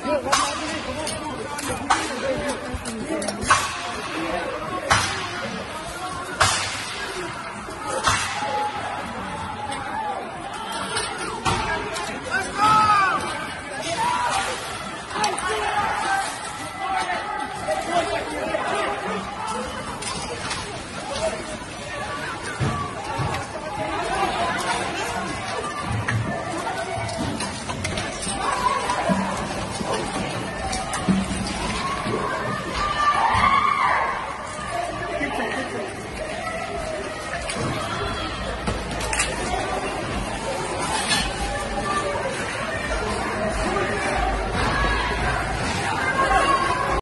Vamos lá, vamos lá.